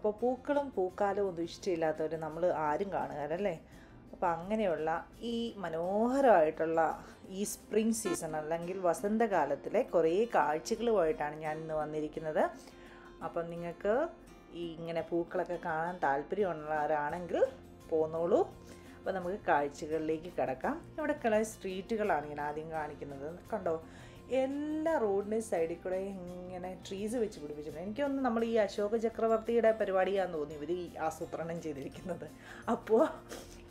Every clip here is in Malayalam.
അപ്പോൾ പൂക്കളും പൂക്കാലവും ഒന്നും ഇഷ്ടമില്ലാത്തവർ നമ്മൾ ആരും കാണുകയല്ലേ അപ്പോൾ അങ്ങനെയുള്ള ഈ മനോഹരമായിട്ടുള്ള ഈ സ്പ്രിംഗ് സീസൺ അല്ലെങ്കിൽ വസന്തകാലത്തിലെ കുറേ കാഴ്ചകളുമായിട്ടാണ് ഞാൻ ഇന്ന് വന്നിരിക്കുന്നത്. അപ്പം നിങ്ങൾക്ക് ഈ ഇങ്ങനെ പൂക്കളൊക്കെ കാണാൻ താല്പര്യമുള്ളവരാണെങ്കിൽ പോന്നോളൂ. അപ്പോൾ നമുക്ക് കാഴ്ചകളിലേക്ക് കിടക്കാം. ഇവിടെ കളർ സ്ട്രീറ്റുകളാണ് ഞാൻ ആദ്യം കാണിക്കുന്നത്. കണ്ടോ? എല്ലാ റോഡിന് സൈഡിൽ കൂടെ ഇങ്ങനെ ട്രീസ് വെച്ച് പിടിപ്പിച്ചിട്ടുണ്ട്. എനിക്കൊന്ന് നമ്മൾ ഈ അശോക ചക്രവർത്തിയുടെ പരിപാടിയാന്ന് തോന്നി ഇവർ ഈ ആസൂത്രണം ചെയ്തിരിക്കുന്നത്. അപ്പോൾ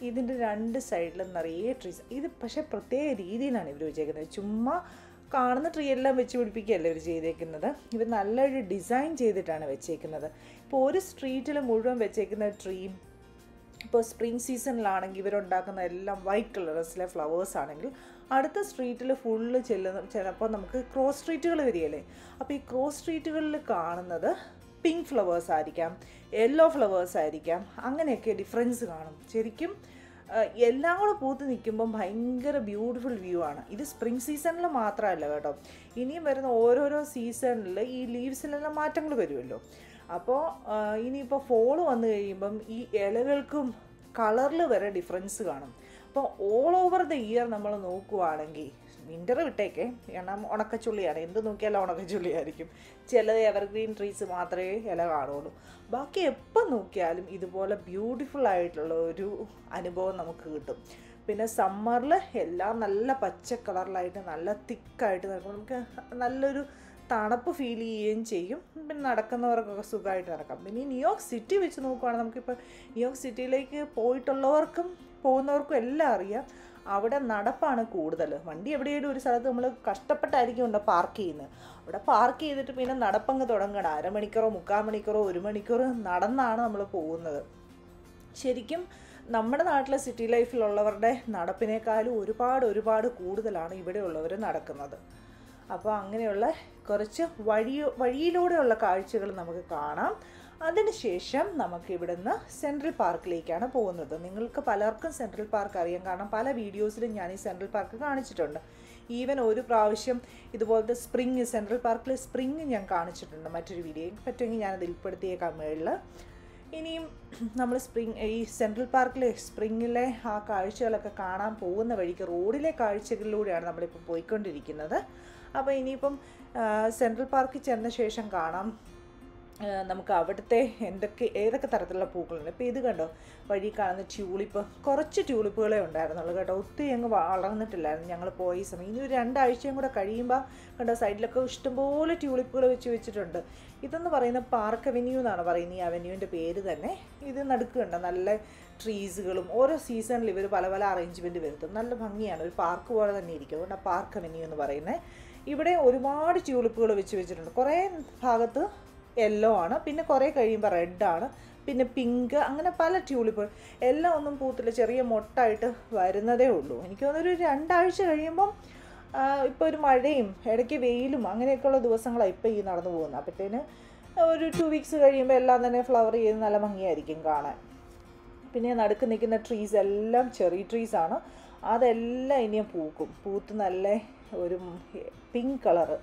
ഇതിന്റെ രണ്ട് സൈഡിലും നിറയെ ട്രീസ് ഇത് പക്ഷേ പ്രത്യേക രീതിയിലാണ് ഇവർ വെച്ചേക്കുന്നത്. ചുമ്മാ കാണുന്ന ട്രീ എല്ലാം വെച്ച് പിടിപ്പിക്കുകയല്ല ഇവർ ചെയ്തേക്കുന്നത്. ഇവർ നല്ലൊരു ഡിസൈൻ ചെയ്തിട്ടാണ് വെച്ചേക്കുന്നത്. ഇപ്പോൾ ഒരു സ്ട്രീറ്റിൽ മുഴുവൻ വെച്ചേക്കുന്ന ട്രീ ഇപ്പോൾ സ്പ്രിംഗ് സീസണിലാണെങ്കിൽ ഇവരുണ്ടാക്കുന്ന എല്ലാം വൈറ്റ് കളേഴ്സിലെ ഫ്ലവേഴ്സ് ആണെങ്കിൽ അടുത്ത സ്ട്രീറ്റിൽ ഫുള്ള് ചെല്ലുന്ന ചിലപ്പോൾ നമുക്ക് ക്രോസ് സ്ട്രീറ്റുകൾ വരികയല്ലേ? അപ്പോൾ ഈ ക്രോസ് സ്ട്രീറ്റുകളിൽ കാണുന്നത് പിങ്ക് ഫ്ലവേഴ്സ് ആയിരിക്കാം യെല്ലോ ഫ്ലവേഴ്സ് ആയിരിക്കാം അങ്ങനെയൊക്കെ ഡിഫറൻസ് കാണും. ശരിക്കും എല്ലാം കൂടെ പൂത്ത് നിൽക്കുമ്പം ഭയങ്കര ബ്യൂട്ടിഫുൾ വ്യൂ ആണ്. ഇത് സ്പ്രിംഗ് സീസണിൽ മാത്രമല്ല കേട്ടോ. ഇനിയും വരുന്ന ഓരോരോ സീസണിൽ ഈ ലീവ്സിലെല്ലാം മാറ്റങ്ങൾ വരുമല്ലോ. അപ്പോൾ ഇനിയിപ്പോൾ ഫോൾ വന്നു കഴിയുമ്പം ഈ ഇലകൾക്കും കളറിൽ വരെ ഡിഫറൻസ് കാണും. അപ്പോൾ ഓൾ ഓവർ ദ ഇയർ നമ്മൾ നോക്കുവാണെങ്കിൽ വിന്റർ വിട്ടേക്കെ കാരണം ഉണക്കച്ചുള്ളിയാണ്. എന്ത് നോക്കിയാലും ഉണക്കച്ചുള്ളിയായിരിക്കും. ചിലത് എവർഗ്രീൻ ട്രീസ് മാത്രമേ ഇല കാണുള്ളൂ. ബാക്കി എപ്പോൾ നോക്കിയാലും ഇതുപോലെ ബ്യൂട്ടിഫുൾ ആയിട്ടുള്ള ഒരു അനുഭവം നമുക്ക് കിട്ടും. പിന്നെ സമ്മറിൽ എല്ലാം നല്ല പച്ച കളറിലായിട്ട് നല്ല തിക്കായിട്ട് നടക്കും. നമുക്ക് നല്ലൊരു തണുപ്പ് ഫീൽ ചെയ്യുകയും ചെയ്യും. പിന്നെ നടക്കുന്നവർക്കൊക്കെ സുഖമായിട്ട് നടക്കാം. പിന്നെ ന്യൂയോർക്ക് സിറ്റി വെച്ച് നോക്കുവാണെങ്കിൽ നമുക്കിപ്പോൾ ന്യൂയോർക്ക് സിറ്റിയിലേക്ക് പോയിട്ടുള്ളവർക്കും പോകുന്നവർക്കും എല്ലാം അറിയാം. അവിടെ നടപ്പാണ് കൂടുതൽ. വണ്ടി എവിടെയെങ്കിലും ഒരു സ്ഥലത്ത് നമ്മൾ കഷ്ടപ്പെട്ടായിരിക്കും ഉണ്ട് പാർക്ക് ചെയ്യുന്നത്. അവിടെ പാർക്ക് ചെയ്തിട്ട് പിന്നെ നടപ്പങ്ങ് തുടങ്ങണം. അരമണിക്കൂറോ മുക്കാൽ മണിക്കൂറോ ഒരു മണിക്കൂർ നടന്നാണ് നമ്മൾ പോകുന്നത്. ശരിക്കും നമ്മുടെ നാട്ടിലെ സിറ്റി ലൈഫിലുള്ളവരുടെ നടപ്പിനേക്കാളും ഒരുപാട് ഒരുപാട് കൂടുതലാണ് ഇവിടെയുള്ളവർ നടക്കുന്നത്. അപ്പോൾ അങ്ങനെയുള്ള കുറച്ച് വഴി വഴിയിലൂടെയുള്ള കാഴ്ചകൾ നമുക്ക് കാണാം. അതിനുശേഷം നമുക്ക് ഇവിടുന്ന് സെൻട്രൽ പാർക്കിലേക്കാണ് പോകുന്നത്. നിങ്ങൾക്ക് പലർക്കും സെൻട്രൽ പാർക്ക് അറിയാം. കാരണം പല വീഡിയോസിലും ഞാൻ ഈ സെൻട്രൽ പാർക്ക് കാണിച്ചിട്ടുണ്ട്. ഈവൻ ഒരു പ്രാവശ്യം ഇതുപോലത്തെ സ്പ്രിങ് സെൻട്രൽ പാർക്കിലെ സ്പ്രിങ് ഞാൻ കാണിച്ചിട്ടുണ്ട് മറ്റൊരു വീഡിയോയിൽ പറ്റുമെങ്കിൽ ഞാനത് ഉൾപ്പെടുത്തിയേക്കാം മേളിൽ. ഇനിയും നമ്മൾ സ്പ്രിങ് ഈ സെൻട്രൽ പാർക്കിലെ സ്പ്രിങ്ങിലെ ആ കാഴ്ചകളൊക്കെ കാണാൻ പോകുന്ന വഴിക്ക് റോഡിലെ കാഴ്ചകളിലൂടെയാണ് നമ്മളിപ്പോൾ പോയിക്കൊണ്ടിരിക്കുന്നത്. അപ്പോൾ ഇനിയിപ്പം സെൻട്രൽ പാർക്കിൽ ചെന്ന ശേഷം കാണാം. നമുക്ക് അവിടുത്തെ എന്തൊക്കെ ഏതൊക്കെ തരത്തിലുള്ള പൂക്കളുണ്ട്? ഇപ്പോൾ ഇത് കണ്ടോ? വഴി കാണുന്ന ട്യൂളിപ്പ്. കുറച്ച് ട്യൂളിപ്പുകളെ ഉണ്ടായിരുന്നുള്ളൂ കേട്ടോ. ഒത്തിരി അങ്ങ് വളർന്നിട്ടില്ലായിരുന്നു ഞങ്ങൾ പോയ സമയം. ഇനി ഒരു രണ്ടാഴ്ചയും കൂടെ കഴിയുമ്പോൾ കണ്ടോ സൈഡിലൊക്കെ ഇഷ്ടംപോലെ ട്യൂളിപ്പുകൾ വെച്ച് വെച്ചിട്ടുണ്ട്. ഇതെന്ന് പറയുന്ന പാർക്ക് അവന്യൂ എന്നാണ് പറയുന്നത്. ഈ അവന്യൂവിന്റെ പേര് തന്നെ ഇത് നടുക്കുണ്ട്. നല്ല ട്രീസുകളും ഓരോ സീസണിൽ ഇവർ പല പല അറേഞ്ച്മെന്റ് വരുത്തും. നല്ല ഭംഗിയാണ്. ഒരു പാർക്ക് പോലെ തന്നെ ഇരിക്കും. അതുകൊണ്ട് പാർക്ക് അവന്യൂ എന്ന് പറയുന്നത്. ഇവിടെ ഒരുപാട് ട്യൂലിപ്പുകൾ വെച്ച് വെച്ചിട്ടുണ്ട്. കുറേ ഭാഗത്ത് യെല്ലോ ആണ്. പിന്നെ കുറേ കഴിയുമ്പോൾ റെഡാണ് പിന്നെ പിങ്ക് അങ്ങനെ പല ട്യൂലിപ്പ് എല്ലാം ഒന്നും പൂത്തില്ല. ചെറിയ മൊട്ടായിട്ട് വരുന്നതേ ഉള്ളൂ. എനിക്ക് തോന്നുന്നൊരു രണ്ടാഴ്ച കഴിയുമ്പം ഇപ്പോൾ ഒരു മഴയും ഇടയ്ക്ക് വെയിലും അങ്ങനെയൊക്കെയുള്ള ദിവസങ്ങളാണ് ഇപ്പോൾ ഈ നടന്നു പോകുന്നത് അപ്പോഴത്തേന് ഒരു ടു വീക്സ് കഴിയുമ്പോൾ എല്ലാം തന്നെ ഫ്ലവർ ചെയ്ത് നല്ല ഭംഗിയായിരിക്കും കാണാൻ. പിന്നെ നടുക്ക് നിൽക്കുന്ന ട്രീസ് എല്ലാം ചെറി ട്രീസ് ആണ്. അതെല്ലാം ഇനിയും പൂക്കും. പൂത്ത് നല്ല ഒരു പിങ്ക് കളറ്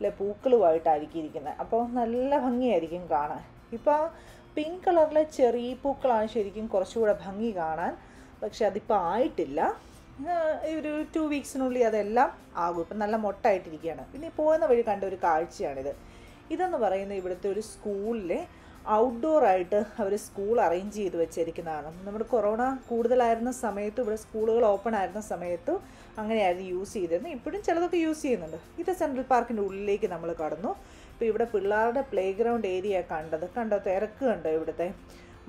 അല്ലെ പൂക്കളുമായിട്ടായിരിക്കും ഇരിക്കുന്നത് അപ്പോൾ നല്ല ഭംഗിയായിരിക്കും കാണാൻ. ഇപ്പോൾ പിങ്ക് കളറിലെ ചെറിയ പൂക്കളാണ് ശരിക്കും കുറച്ചുകൂടെ ഭംഗി കാണാൻ. പക്ഷെ അതിപ്പോൾ ആയിട്ടില്ല. ഒരു ടു വീക്സിനുള്ളിൽ അതെല്ലാം ആകും. ഇപ്പം നല്ല മൊട്ടായിട്ടിരിക്കുകയാണ്. പിന്നെ പോകുന്ന വഴി കണ്ട ഒരു കാഴ്ചയാണിത്. ഇതെന്ന് പറയുന്നത് ഇവിടുത്തെ ഒരു സ്കൂളിലെ ഔട്ട്ഡോർ ആയിട്ട് അവർ സ്കൂൾ അറേഞ്ച് ചെയ്ത് വെച്ചിരിക്കുന്നതാണ്. നമ്മുടെ കൊറോണ കൂടുതലായിരുന്ന സമയത്ത് ഇവിടെ സ്കൂളുകൾ ഓപ്പൺ ആയിരുന്ന സമയത്ത് അങ്ങനെയായിരുന്നു യൂസ് ചെയ്തിരുന്നത്. ഇപ്പോഴും ചിലതൊക്കെ യൂസ് ചെയ്യുന്നുണ്ട്. ഇത് സെൻട്രൽ പാർക്കിന്റെ ഉള്ളിലേക്ക് നമ്മൾ കടന്നു. ഇപ്പോൾ ഇവിടെ പിള്ളേരുടെ പ്ലേ ഗ്രൗണ്ട് ഏരിയ കണ്ടത്. കണ്ടോ? തിരക്ക് കണ്ടോ ഇവിടുത്തെ?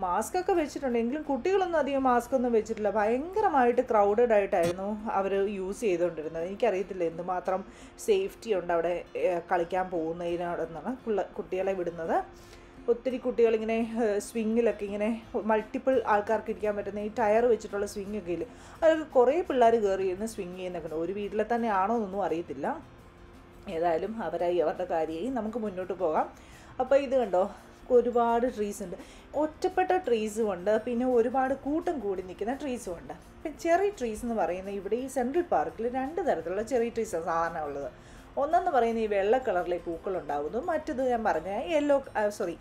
മാസ്ക് ഒക്കെ വെച്ചിട്ടുണ്ട്. എങ്കിലും കുട്ടികളൊന്നും അധികം മാസ്ക് ഒന്നും വെച്ചിട്ടില്ല. ഭയങ്കരമായിട്ട് ക്രൗഡഡ് ആയിട്ടായിരുന്നു അവർ യൂസ് ചെയ്തുകൊണ്ടിരുന്നത് എനിക്കറിയത്തില്ല എന്തുമാത്രം സേഫ്റ്റി ഉണ്ട് അവിടെ കളിക്കാൻ പോകുന്നതിനോടെന്നാണ് കുട്ടികളെ വിടുന്നത്. ഒത്തിരി കുട്ടികൾ ഇങ്ങനെ സ്വിങ്ങിലൊക്കെ ഇങ്ങനെ മൾട്ടിപ്പിൾ ആൾക്കാർക്ക് ഇരിക്കാൻ പറ്റുന്ന ഈ ടയർ വെച്ചിട്ടുള്ള സ്വിങ് ഒക്കെ ഇല്ല? അതൊക്കെ കുറേ പിള്ളേർ കയറി ഇരുന്ന് സ്വിങ് ചെയ്യുന്നൊക്കെ ഒരു വീട്ടിലെ തന്നെ ആണോ എന്നൊന്നും അറിയത്തില്ല. ഏതായാലും അവരായി അവരുടെ കാര്യമായി നമുക്ക് മുന്നോട്ട് പോകാം. അപ്പോൾ ഇത് കണ്ടോ? ഒരുപാട് ട്രീസ് ഉണ്ട്. ഒറ്റപ്പെട്ട ട്രീസും ഉണ്ട് പിന്നെ ഒരുപാട് കൂട്ടം കൂടി നിൽക്കുന്ന ട്രീസും ഉണ്ട് ഇപ്പം ചെറി ട്രീസ് എന്ന് പറയുന്നത് ഇവിടെ ഈ സെൻട്രൽ പാർക്കിൽ രണ്ട് തരത്തിലുള്ള ചെറി ട്രീസാണ് സാധാരണ ഉള്ളത്. ഒന്നെന്ന് പറയുന്ന ഈ വെള്ള കളറിലെ പൂക്കൾ ഉണ്ടാകുന്നു മറ്റത് ഞാൻ പറഞ്ഞ യെല്ലോ സോറി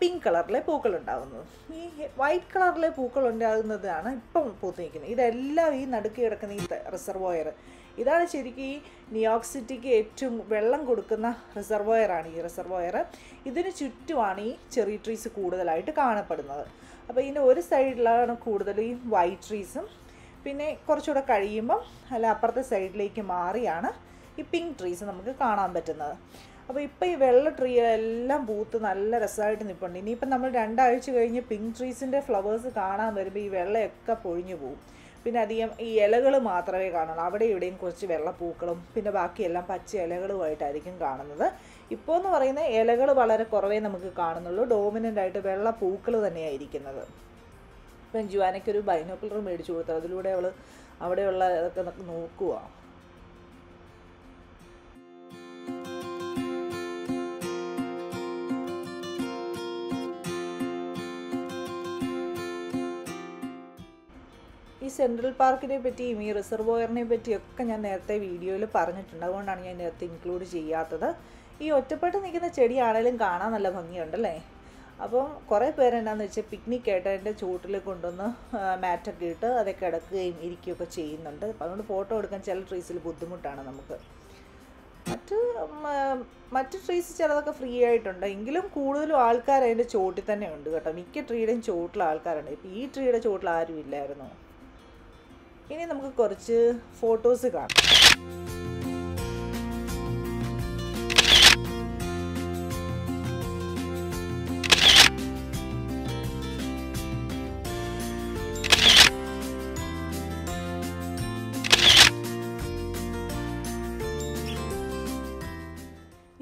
പിങ്ക് കളറിലെ പൂക്കൾ ഉണ്ടാകുന്നത് ഈ വൈറ്റ് കളറിലെ പൂക്കൾ ഉണ്ടാകുന്നതാണ് ഇപ്പം പൂത്ത് നിൽക്കുന്നത് ഇതെല്ലാം ഈ നടുക്ക് കിടക്കുന്ന ഈ റിസർവോയർ ഇതാണ് ശരിക്കും ഈ ന്യൂയോർക്ക് സിറ്റിക്ക് ഏറ്റവും വെള്ളം കൊടുക്കുന്ന റിസർവോയറാണ് ഈ റിസർവോയർ ഇതിന് ചുറ്റുമാണ് ഈ ചെറി ട്രീസ് കൂടുതലായിട്ട് കാണപ്പെടുന്നത്. അപ്പോൾ ഇതിന്റെ ഒരു സൈഡിലാണ് കൂടുതൽ ഈ വൈറ്റ് ട്രീസും പിന്നെ കുറച്ചുകൂടെ കഴിയുമ്പം അല്ല അപ്പുറത്തെ സൈഡിലേക്ക് മാറിയാണ് ഈ പിങ്ക് ട്രീസ് നമുക്ക് കാണാൻ പറ്റുന്നത്. അപ്പോൾ ഇപ്പോൾ ഈ വെള്ള ട്രീ എല്ലാം പൂത്ത് നല്ല രസമായിട്ട് നിൽപ്പുണ്ട് ഇനിയിപ്പം നമ്മൾ രണ്ടാഴ്ച കഴിഞ്ഞ് പിങ്ക് ട്രീസിന്റെ ഫ്ലവേഴ്സ് കാണാൻ വരുമ്പോൾ ഈ വെള്ളയൊക്കെ പൊഴിഞ്ഞു പോകും പിന്നെ അധികം ഈ ഇലകൾ മാത്രമേ കാണുള്ളൂ. അവിടെ ഇവിടെയും കുറച്ച് വെള്ളപ്പൂക്കളും പിന്നെ ബാക്കിയെല്ലാം പച്ച ഇലകളുമായിട്ടായിരിക്കും കാണുന്നത്. ഇപ്പോൾ എന്ന് പറയുന്ന ഇലകൾ വളരെ കുറവേ നമുക്ക് കാണുന്നുള്ളൂ. ഡോമിനന്റ് ആയിട്ട് വെള്ളപ്പൂക്കൾ തന്നെയായിരിക്കുന്നത് ഇപ്പം ജുവാനയ്ക്കൊരു ബൈനോക്കുലർ മേടിച്ചു കൊടുത്തു അതിലൂടെ അവൾ അവിടെയുള്ള ഇതൊക്കെ നോക്കുക ഈ സെൻട്രൽ പാർക്കിനെ പറ്റിയും ഈ റിസർവോയറിനെ പറ്റിയൊക്കെ ഞാൻ നേരത്തെ വീഡിയോയിൽ പറഞ്ഞിട്ടുണ്ട്. അതുകൊണ്ടാണ് ഞാൻ നേരത്തെ ഇൻക്ലൂഡ് ചെയ്യാത്തത്. ഈ ഒറ്റപ്പെട്ട് നിൽക്കുന്ന ചെടിയാണേലും കാണാൻ നല്ല ഭംഗിയുണ്ടല്ലേ? അപ്പം കുറേ പേരെന്നാന്ന് വെച്ചാൽ പിക്നിക് ആയിട്ട് അതിന്റെ ചൂട്ടിൽ കൊണ്ടുവന്ന് മാറ്റൊക്കെ ഇട്ട് അതൊക്കെ കിടക്കുകയും ഇരിക്കുകയൊക്കെ ചെയ്യുന്നുണ്ട്. അപ്പം അതുകൊണ്ട് ഫോട്ടോ എടുക്കാൻ ചില ട്രീസിൽ ബുദ്ധിമുട്ടാണ് നമുക്ക്. മറ്റ് മറ്റ് ട്രീസ് ചിലതൊക്കെ ഫ്രീ ആയിട്ടുണ്ട്. എങ്കിലും കൂടുതലും ആൾക്കാർ അതിന്റെ ചോട്ടിൽ തന്നെ ഉണ്ട് കേട്ടോ. മിക്ക ട്രീയുടെയും ചോട്ടിൽ ആൾക്കാരുണ്ട്. ഇപ്പം ഈ ട്രീയുടെ ചോട്ടിൽ ആരും ഇല്ലായിരുന്നു. ഇനി നമുക്ക് കുറച്ച് ഫോട്ടോസ് കാണാം.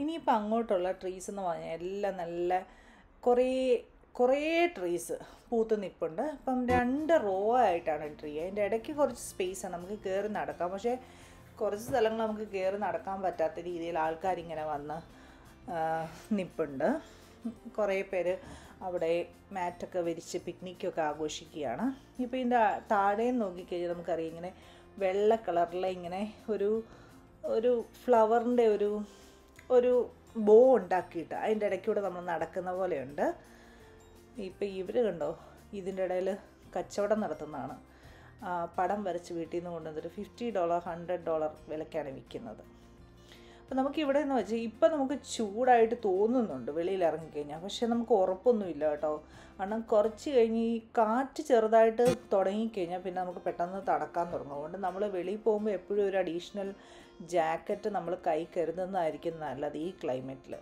ഇനിയിപ്പോൾ അങ്ങോട്ടുള്ള ട്രീസ് എന്ന് പറഞ്ഞാൽ എല്ലാം നല്ല കുറേ കുറേ ട്രീസ് പൂത്ത് നിൽപ്പുണ്ട് അപ്പം രണ്ട് റോ ആയിട്ടാണ് ട്രീ അതിന്റെ ഇടയ്ക്ക് കുറച്ച് സ്പേസാണ് നമുക്ക് കയറി നടക്കാം. പക്ഷേ കുറച്ച് സ്ഥലങ്ങൾ നമുക്ക് കയറി നടക്കാൻ പറ്റാത്ത രീതിയിൽ ആൾക്കാരിങ്ങനെ വന്ന് നിൽപ്പുണ്ട് കുറേ പേര് അവിടെ മാറ്റൊക്കെ വിരിച്ച് പിക്നിക്കൊക്കെ ആഘോഷിക്കുകയാണ്. ഇപ്പോൾ ഇതിന്റെ താഴെ നോക്കിക്കഴിഞ്ഞാൽ നമുക്കറിയാം ഇങ്ങനെ വെള്ള കളറിലെ ഇങ്ങനെ ഒരു ഒരു ഫ്ലവറിന്റെ ഒരു ഒരു ബോ ഉണ്ടാക്കിയിട്ട് അതിന്റെ ഇടയ്ക്കൂടെ നമ്മൾ നടക്കുന്ന പോലെയുണ്ട്. ഇപ്പം ഇവർ കണ്ടോ ഇതിന്റെ ഇടയിൽ കച്ചവടം നടത്തുന്നതാണ്. പടം വരച്ച് വീട്ടിൽ നിന്ന് കൊണ്ടുവന്നിട്ട് ഫിഫ്റ്റി ഡോളർ ഹൺഡ്രഡ് ഡോളർ വിലക്കാണ് വിൽക്കുന്നത്. അപ്പോൾ നമുക്ക് ഇവിടെ എന്ന് വെച്ചാൽ ഇപ്പം നമുക്ക് ചൂടായിട്ട് തോന്നുന്നുണ്ട് വെളിയിൽ ഇറങ്ങിക്കഴിഞ്ഞാൽ പക്ഷേ നമുക്ക് ഉറപ്പൊന്നുമില്ല കേട്ടോ. കാരണം കുറച്ച് കഴിഞ്ഞ് ഈ കാറ്റ് ചെറുതായിട്ട് തുടങ്ങിക്കഴിഞ്ഞാൽ പിന്നെ നമുക്ക് പെട്ടെന്ന് തടക്കാൻ തുടങ്ങും. അതുകൊണ്ട് നമ്മൾ വെളിയിൽ പോകുമ്പോൾ എപ്പോഴും ഒരു അഡീഷണൽ ജാക്കറ്റ് നമ്മൾ കൈ കരുതുന്നതായിരിക്കും നല്ലത് ഈ ക്ലൈമറ്റിൽ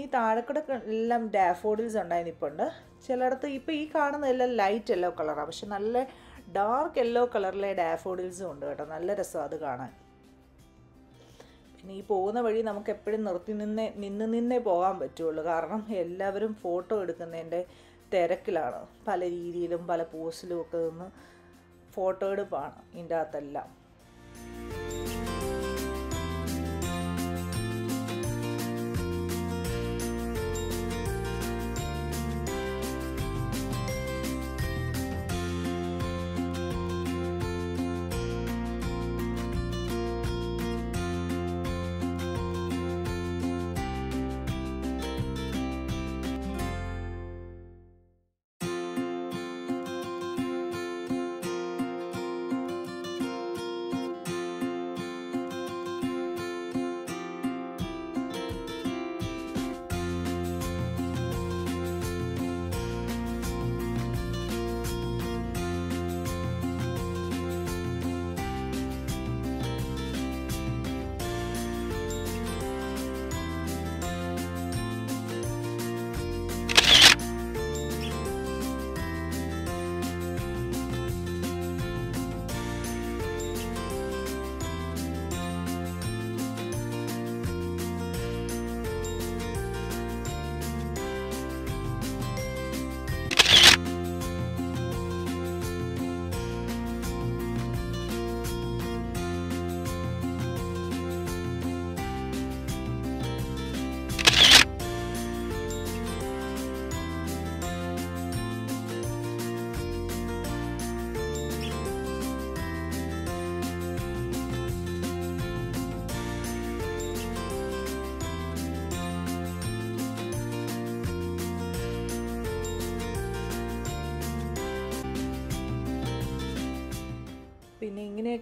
ഈ താഴെക്കൂടെ എല്ലാം ഡാഫോഡിൽസ് ഉണ്ടായി നിൽപ്പുണ്ട് ചിലയിടത്ത് ഇപ്പോൾ ഈ കാണുന്നതെല്ലാം ലൈറ്റ് യെല്ലോ കളറാണ് പക്ഷെ നല്ല ഡാർക്ക് യെല്ലോ കളറിലെ ഡാഫോഡിൽസും ഉണ്ട് കേട്ടോ. നല്ല രസം അത് കാണാൻ. പിന്നെ ഈ പോകുന്ന വഴി നമുക്ക് എപ്പോഴും നിർത്തി നിന്നേ നിന്ന് നിന്നേ പോകാൻ പറ്റുള്ളൂ. കാരണം എല്ലാവരും ഫോട്ടോ എടുക്കുന്നതിന്റെ തിരക്കിലാണ്. പല രീതിയിലും പല പോസിലും ഒക്കെ നിന്ന് ഫോട്ടോ എടുപ്പാണ് ഇതിന്റെ അകത്തെല്ലാം.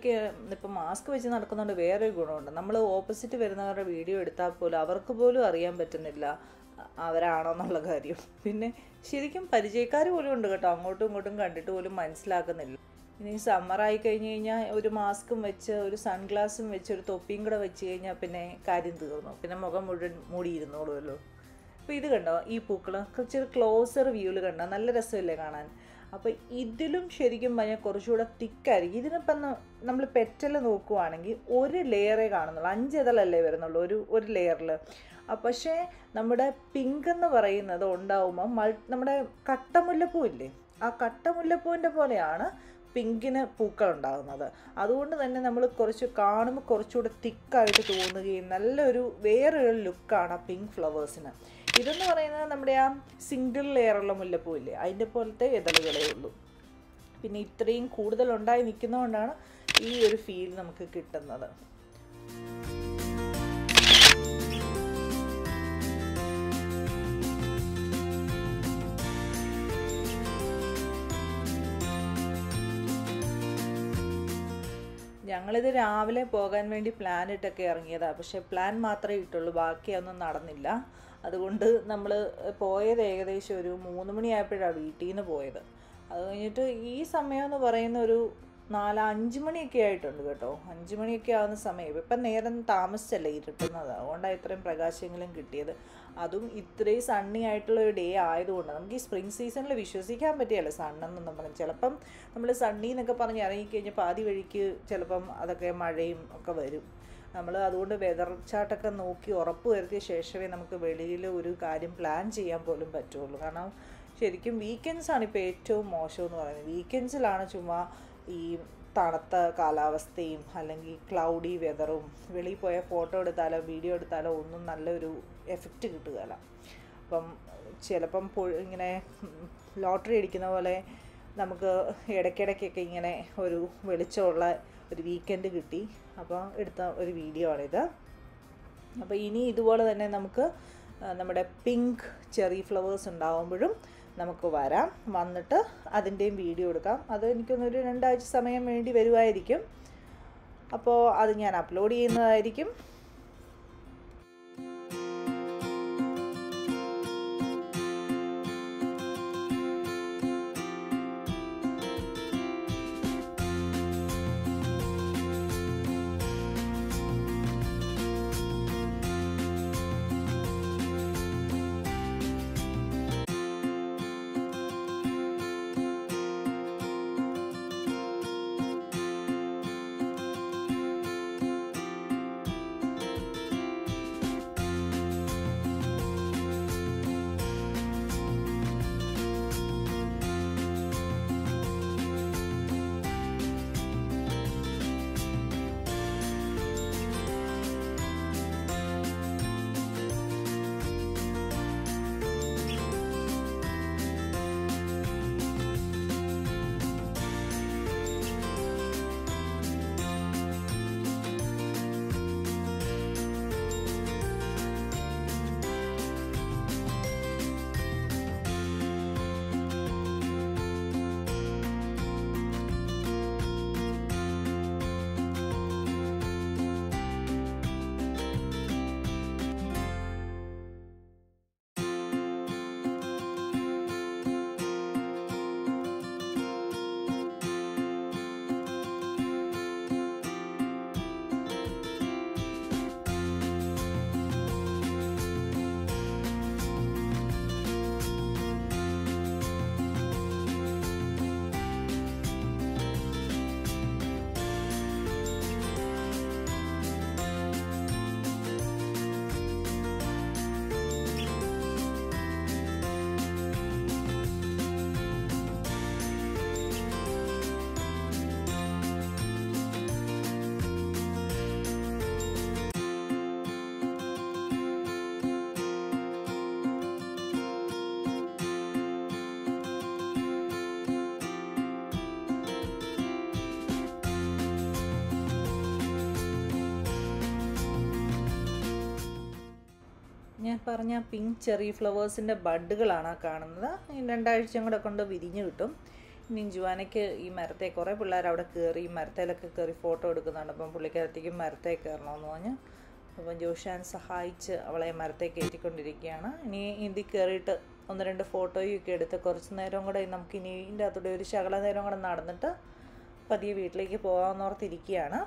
ഇങ്ങനെയൊക്കെ ഇപ്പം മാസ്ക് വെച്ച് നടക്കുന്നതുകൊണ്ട് വേറൊരു ഗുണമുണ്ട്. നമ്മൾ ഓപ്പോസിറ്റ് വരുന്നവരുടെ വീഡിയോ എടുത്താൽ പോലും അവർക്ക് പോലും അറിയാൻ പറ്റുന്നില്ല അവരാണോ എന്നുള്ള കാര്യം. പിന്നെ ശരിക്കും പരിചയക്കാർ പോലും ഉണ്ട് കേട്ടോ. അങ്ങോട്ടും ഇങ്ങോട്ടും കണ്ടിട്ട് പോലും മനസ്സിലാക്കുന്നില്ല. ഇനി സമ്മറായി കഴിഞ്ഞ് കഴിഞ്ഞാൽ ഒരു മാസ്കും വെച്ച് ഒരു സൺഗ്ലാസും വെച്ച് ഒരു തൊപ്പിയും കൂടെ വെച്ച് കഴിഞ്ഞാൽ പിന്നെ കാര്യം തീർന്നു. പിന്നെ മുഖം മുഴുവൻ മൂടിയിരുന്നോളുമല്ലോ. അപ്പോൾ ഇത് കണ്ടോ? ഈ പൂക്കൾ കുറച്ചൊരു ക്ലോസർ വ്യൂവിൽ കണ്ടോ? നല്ല രസമല്ലേ കാണാൻ? അപ്പോൾ ഇതിലും ശരിക്കും പറഞ്ഞാൽ കുറച്ചുകൂടെ തിക്കായിരിക്കും. ഇതിനിപ്പം നമ്മൾ പെറ്റൽ നോക്കുവാണെങ്കിൽ ഒരു ലെയറേ കാണുന്നുള്ളൂ. അഞ്ച് ഇതളല്ലേ വരുന്നുള്ളൂ ഒരു ഒരു ലെയറിൽ പക്ഷേ നമ്മുടെ പിങ്ക് എന്ന് പറയുന്നത് ഉണ്ടാവുമ്പോൾ മൾ നമ്മുടെ കട്ടമുല്ലപ്പൂ ഇല്ലേ ആ കട്ടമുല്ലപ്പൂവിന്റെ പോലെയാണ് പിങ്കിന് പൂക്കൾ ഉണ്ടാകുന്നത് അതുകൊണ്ട് തന്നെ നമ്മൾ കുറച്ച് കാണുമ്പോൾ കുറച്ചുകൂടെ തിക്കായിട്ട് തോന്നുകയും നല്ലൊരു വേറൊരു ലുക്കാണ് ആ പിങ്ക് ഫ്ലവേഴ്സിന്. ഇതെന്ന് പറയുന്നത് നമ്മുടെ ആ സിംഗിൾ ലെയറുള്ള മുല്ലപ്പൂ ഇല്ലേ അതിന്റെ പോലത്തെ ഇതളുകളേ ഉള്ളൂ. പിന്നെ ഇത്രയും കൂടുതൽ ഉണ്ടായി നിൽക്കുന്നതുകൊണ്ടാണ് ഈ ഒരു ഫീൽ നമുക്ക് കിട്ടുന്നത്. ഞങ്ങളിത് രാവിലെ പോകാൻ വേണ്ടി പ്ലാൻ ഇട്ടൊക്കെ ഇറങ്ങിയതാണ് പക്ഷേ പ്ലാൻ മാത്രമേ ഇട്ടുള്ളൂ. ബാക്കിയൊന്നും നടന്നില്ല. അതുകൊണ്ട് നമ്മൾ പോയത് ഏകദേശം ഒരു മൂന്ന് മണിയായപ്പോഴാണ് വീട്ടിൽ നിന്ന് പോയത്. അത് കഴിഞ്ഞിട്ട് ഈ സമയം എന്ന് പറയുന്ന ഒരു നാല് അഞ്ച് മണിയൊക്കെ ആയിട്ടുണ്ട് കേട്ടോ. അഞ്ച് മണിയൊക്കെ ആവുന്ന സമയം. ഇപ്പം നേരം താമസിച്ചല്ലേ ഇരുട്ടുന്നത്. അതുകൊണ്ടാണ് ഇത്രയും പ്രകാശങ്ങളും കിട്ടിയത്. അതും ഇത്രയും സണ്ണി ആയിട്ടുള്ള ഒരു ഡേ ആയതുകൊണ്ട് നമുക്ക് ഈ സ്പ്രിംഗ് സീസണിൽ വിശ്വസിക്കാൻ പറ്റിയല്ല സണ്ണെന്നൊന്നും പറഞ്ഞു. ചിലപ്പം നമ്മൾ സണ്ണി എന്നൊക്കെ പറഞ്ഞ് ഇറങ്ങിക്കഴിഞ്ഞാൽ പാതി വഴിക്ക് ചിലപ്പം അതൊക്കെ മഴയും ഒക്കെ വരും. നമ്മൾ അതുകൊണ്ട് വെതർ ചാർട്ടൊക്കെ നോക്കി ഉറപ്പ് വരുത്തിയ ശേഷമേ നമുക്ക് വെളിയിൽ ഒരു കാര്യം പ്ലാൻ ചെയ്യാൻ പോലും പറ്റുള്ളൂ. കാരണം ശരിക്കും വീക്കെൻഡ്സാണ് ഇപ്പോൾ ഏറ്റവും മോശം എന്ന് പറയുന്നത്. വീക്കെൻഡ്സിലാണ് ചുമ്മാ ഈ തണുത്ത കാലാവസ്ഥയും അല്ലെങ്കിൽ ക്ലൗഡി വെതറും വെളിയിൽ പോയ ഫോട്ടോ എടുത്താലോ വീഡിയോ എടുത്താലോ ഒന്നും നല്ലൊരു എഫക്റ്റ് കിട്ടുകയില്ല. അപ്പം ചിലപ്പം ഇങ്ങനെ ലോട്ടറി അടിക്കുന്ന പോലെ നമുക്ക് ഇടയ്ക്കിടയ്ക്കൊക്കെ ഇങ്ങനെ ഒരു വെളിച്ചമുള്ള ഒരു വീക്കെൻഡ് കിട്ടി. അപ്പോൾ എടുത്ത ഒരു വീഡിയോ ആണിത്. അപ്പോൾ ഇനി ഇതുപോലെ തന്നെ നമുക്ക് നമ്മുടെ പിങ്ക് ചെറി ഫ്ലവേഴ്സ് ഉണ്ടാകുമ്പോഴും നമുക്ക് വരാം. വന്നിട്ട് അതിന്റെയും വീഡിയോ എടുക്കാം. അത് എനിക്കൊന്നൊരു രണ്ടാഴ്ച സമയം വേണ്ടി വരുമായിരിക്കും അപ്പോൾ അത് ഞാൻ അപ്ലോഡ് ചെയ്യുന്നതായിരിക്കും. പറഞ്ഞ പിങ്ക് ചെറി ഫ്ലവേഴ്സിന്റെ ബഡുകളാണ് കാണുന്നത്. രണ്ടാഴ്ചയും കൂടെ കൊണ്ട് വിരിഞ്ഞ് കിട്ടും. ഇനി ജുവാനയ്ക്ക് ഈ മരത്തെ കുറേ പിള്ളേർ അവിടെ കയറി ഈ മരത്തേലൊക്കെ കയറി ഫോട്ടോ എടുക്കുന്നുണ്ട്. അപ്പം പുള്ളിക്കകത്തേക്കും മരത്തെ കയറണമെന്ന് പറഞ്ഞു അപ്പം ജോഷാൻ സഹായിച്ച് അവളെ മരത്തെ കയറ്റിക്കൊണ്ടിരിക്കുകയാണ്. ഇനി ഇതിൽ കയറിയിട്ട് ഒന്ന് രണ്ട് ഫോട്ടോയും ഒക്കെ എടുത്ത് കുറച്ച് നേരം കൂടെ നമുക്ക് ഇനി ഇതിന്റെ അകത്തൂടെ ഒരു ശകല നേരം കൂടെ നടന്നിട്ട് പതിയെ വീട്ടിലേക്ക് പോകാമെന്നോർത്തിരിക്കുകയാണ്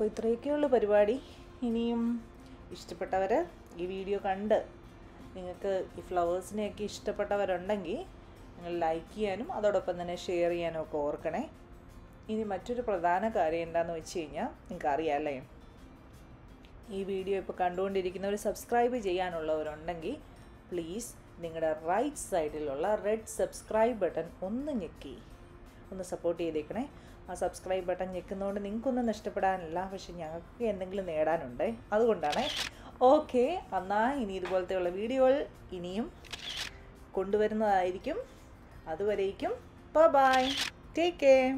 അപ്പോൾ ഇത്രയൊക്കെയുള്ള പരിപാടി. ഇനിയും ഇഷ്ടപ്പെട്ടവർ ഈ വീഡിയോ കണ്ട് നിങ്ങൾക്ക് ഈ ഫ്ലവേഴ്സിനെയൊക്കെ ഇഷ്ടപ്പെട്ടവരുണ്ടെങ്കിൽ നിങ്ങൾ ലൈക്ക് ചെയ്യാനും അതോടൊപ്പം തന്നെ ഷെയർ ചെയ്യാനും ഒക്കെ ഓർക്കണേ. ഇനി മറ്റൊരു പ്രധാന കാര്യം എന്താണെന്ന് വെച്ച് കഴിഞ്ഞാൽ നിങ്ങൾക്ക് അറിയാമല്ലേ ഈ വീഡിയോ ഇപ്പോൾ കണ്ടുകൊണ്ടിരിക്കുന്നവർ സബ്സ്ക്രൈബ് ചെയ്യാനുള്ളവരുണ്ടെങ്കിൽ പ്ലീസ് നിങ്ങളുടെ റൈറ്റ് സൈഡിലുള്ള റെഡ് സബ്സ്ക്രൈബ് ബട്ടൺ ഒന്ന് ഞെക്കി. ഒന്ന് സപ്പോർട്ട് ചെയ്തേക്കണേ. ആ സബ്സ്ക്രൈബ് ബട്ടൺ ഞെക്കുന്നതുകൊണ്ട് നിങ്ങൾക്കൊന്നും നഷ്ടപ്പെടാനില്ല. പക്ഷെ ഞങ്ങൾക്ക് എന്തെങ്കിലും നേടാനുണ്ട്. അതുകൊണ്ടാണ് ഓക്കെ എന്നാൽ ഇനി ഇതുപോലത്തെയുള്ള വീഡിയോകൾ ഇനിയും കൊണ്ടുവരുന്നതായിരിക്കും. അതുവരേക്കും. Bye take care